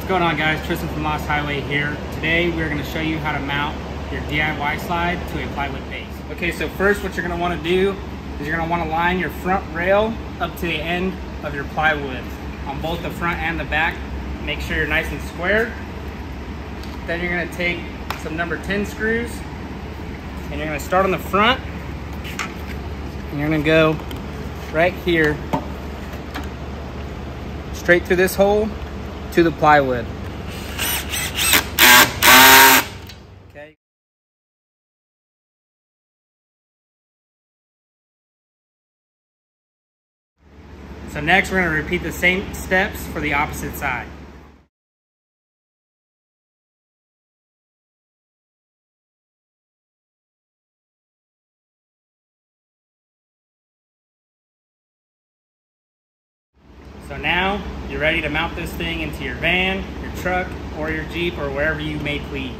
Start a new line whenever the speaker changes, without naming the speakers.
What's going on guys? Tristan from Lost Hiway here. Today we're going to show you how to mount your DIY slide to a plywood base. Okay, so first what you're going to want to do is you're going to want to line your front rail up to the end of your plywood on both the front and the back. Make sure you're nice and square. Then you're going to take some number 10 screws and you're going to start on the front and you're going to go right here straight through this hole to the plywood. Okay. So next we're going to repeat the same steps for the opposite side. So now you're ready to mount this thing into your van, your truck, or your Jeep, or wherever you may please.